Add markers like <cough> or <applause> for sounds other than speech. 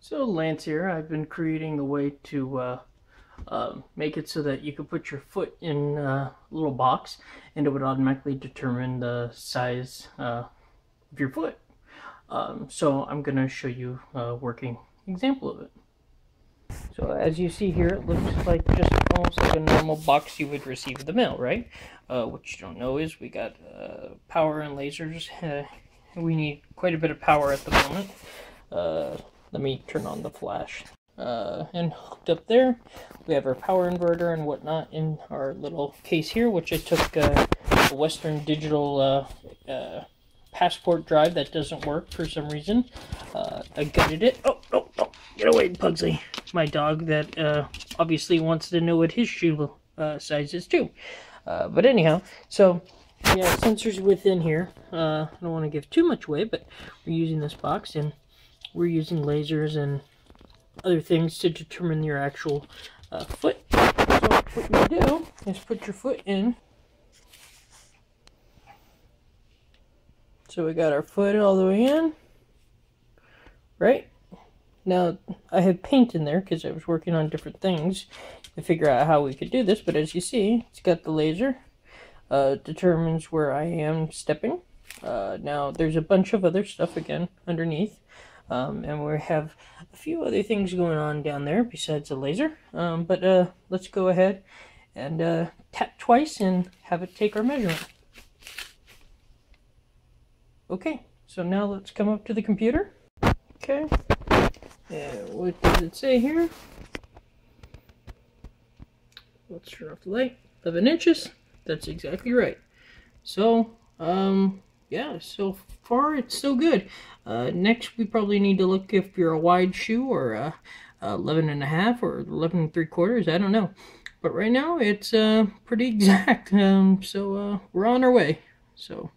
So Lance here, I've been creating a way to uh, uh, make it so that you could put your foot in a little box and it would automatically determine the size uh, of your foot. Um, so I'm going to show you a working example of it. So as you see here, it looks like just almost like a normal box you would receive the mail, right? Uh, what you don't know is we got uh, power and lasers. Uh, we need quite a bit of power at the moment. Uh, let me turn on the flash. Uh, and hooked up there, we have our power inverter and whatnot in our little case here, which I took uh, a Western Digital passport drive that doesn't work for some reason. I gutted it. Oh, oh, oh, get away, Pugsley my dog that uh, obviously wants to know what his shoe uh, size is too. Uh, but anyhow, so yeah, sensors within here. Uh, I don't want to give too much away, but we're using this box and we're using lasers and other things to determine your actual uh, foot. So what you do is put your foot in. So we got our foot all the way in, right? Now, I have paint in there because I was working on different things to figure out how we could do this, but as you see, it's got the laser, uh, determines where I am stepping. Uh, now, there's a bunch of other stuff, again, underneath, um, and we have a few other things going on down there besides the laser, um, but uh, let's go ahead and uh, tap twice and have it take our measurement. Okay, so now let's come up to the computer. Okay, and what does it say here? Let's turn off the light. 11 inches. That's exactly right. So, um, yeah, so far it's so good. Uh, next, we probably need to look if you're a wide shoe or a, a 11 and a half or 11 and three quarters. I don't know. But right now, it's uh, pretty <laughs> exact. Um, so, uh, we're on our way. So,